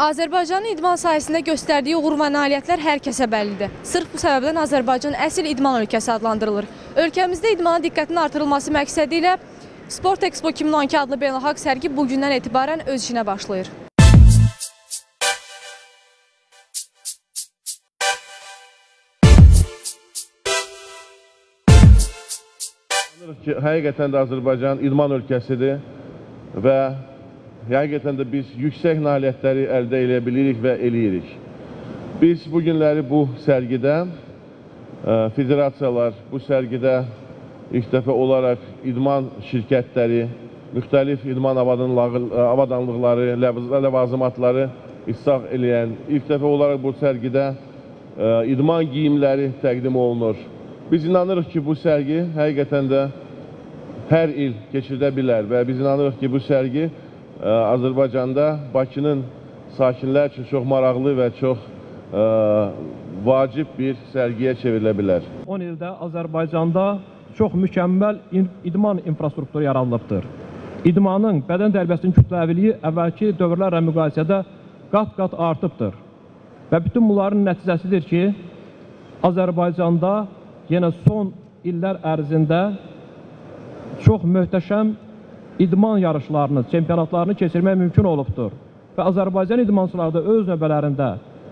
Azərbaycanın idman sahəsində göstərdiyi uğur və nailiyyətlər hər kəsə bəllidir. Sırf bu səbəbdən Azərbaycan əsl idman ölkəsi adlandırılır. Ölkəmizdə idmana diqqətin artırılması məqsədi ilə Sport Expo 2012 adlı beynəlxalq sərgi bu gündən etibarən öz işinə başlayır. Ki, həqiqətən də Azərbaycan idman ölkəsidir və həqiqətən də biz yüksək nailiyyətləri əldə edə bilirik və eləyirik. Biz bu günləri bu sərgidə ə, federasiyalar, bu sərgidə ilk dəfə olaraq idman şirkətləri, müxtəlif idman avadanlığı- avadanlıqları, ləvaz- ləvazimatları israf eləyən, ilk dəfə olaraq bu sərgidə ə, idman geyimləri təqdim olunur. Biz inanırıq ki, bu sərgi həqiqətən də hər il keçirilə bilər və biz inanırıq ki, bu sərgi Azərbaycanda Bakının sakinlər üçün çox maraqlı və çox ə, vacib bir sərgiyə çevrilə bilər. 10 ildə Azərbaycanda çox mükəmməl idman infrastrukturu yaradılıbdır. İdmanın, bədən tərbiyəsinin kütləviliyi əvvəlki dövrlərlə müqayisədə qat-qat artıbdır. Və bütün bunların nəticəsidir ki, Azərbaycanda yenə son illər ərzində çox möhtəşəm idman yarışlarını, çempionatlarını keçirmək mümkün olubdur. Və Azərbaycan idmançıları da öz növbələrində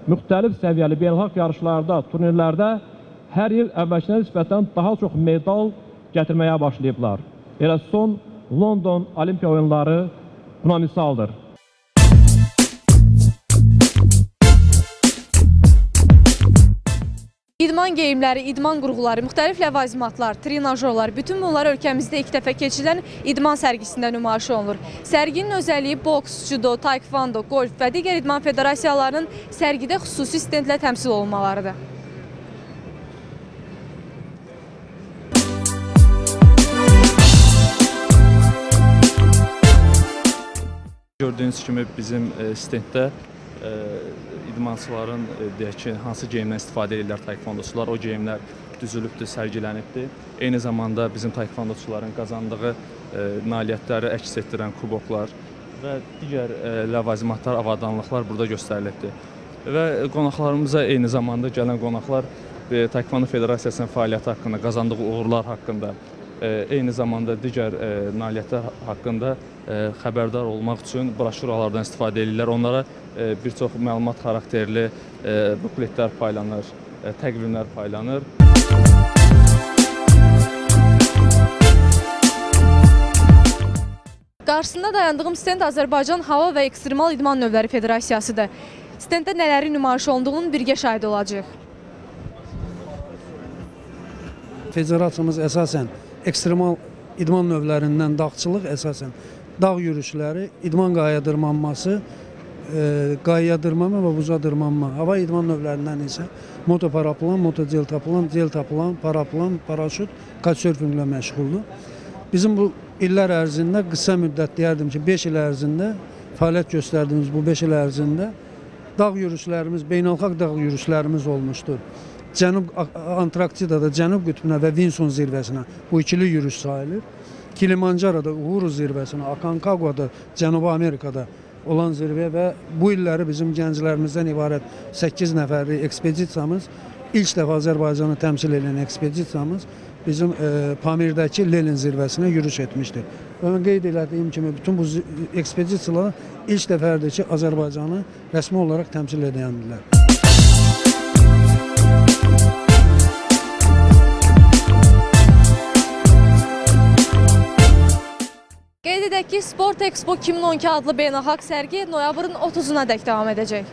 müxtəlif səviyyəli beynəlxalq yarışlarda, turnirlərdə hər il əvvəlkinə nisbətən daha çox medal gətirməyə başlayıblar. Elə son London Olimpiya oyunları buna misaldır. İdman geyimləri, idman qurğuları, müxtəlif ləvazimatlar, trenajyorlar, bütün bunlar ölkəmizdə ilk dəfə keçirilən idman sərgisində nümayiş olunur. Sərginin özəlliyi boks, judo, taekwondo, golf və digər idman federasiyalarının sərgidə xüsusi stendlə təmsil olunmalarıdır. Gördüyünüz kimi bizim e, stenddə idmançıların e, deyək ki, hansı geyimdən istifadə edirlər taekvondoçular, o geyimlər düzülübdür, sərgilənibdir. Eyni zamanda bizim taekvondoçuların qazandığı e, nailiyyətləri əks etdirən kuboklar və digər e, ləvazimatlar, avadanlıqlar burada göstərilibdir. Və qonaqlarımıza eyni zamanda gələn qonaqlar Taekwondo Federasiyasının fəaliyyəti haqqında, qazandığı uğurlar haqqında, eyni zamanda digər e, nailiyyətlər haqqında e, xəbərdar olmaq üçün broşuralardan istifadə edirlər. Onlara e, bir çox məlumat xarakterli bukletlər paylanır, təqvimlər paylanır. Qarşısında dayandığım stend Azərbaycan Hava və Ekstremal İdman Növləri Federasiyasıdır. Stenddə nələri nümayiş olunduğunun birgə şahidi olacağıq. Federasiyamız əsasən ekstremal idman növlərindən dağçılıq əsasən dağ yürüşləri, idman qayaya dırmanması, e, qayaya dırmanma və buza dırmanma. Hava idman növlərindən isə motoparaplan, motodeltaplan, deltaplan, paraplan, paraşüt, kitesurfinqlə məşğuldur. Bizim bu illər ərzində qısa müddət deyərdim ki, 5 il ərzində fəaliyyət göstərdiyimiz bu 5 il ərzində dağ yürüşlərimiz, beynəlxalq dağ yürüşlərimiz olmuşdur. Cənub Antarktidada Cənub qütbünə və Vinson zirvəsinə bu ikili yürüş sayılır. Kilimancaroda Uhuru zirvəsinə, Akonkaguada Cənubi Amerikada olan zirvə və bu illəri bizim gənclərimizdən ibarət 8 nəfərlik ekspedisiyamız ilk dəfə Azərbaycanı təmsil edən ekspedisiyamız bizim e, Pamirdəki Lenin zirvəsinə yürüş etmişdir. Və mən qeyd elədiyim kimi bütün bu ekspedisiyalar ilk dəfədir ki, Azərbaycanı rəsmi olaraq təmsil edəndirlər. Ki, Sport Expo 2012 adlı beynəlxalq sərgi noyabrın 30-una dək davam edəcək.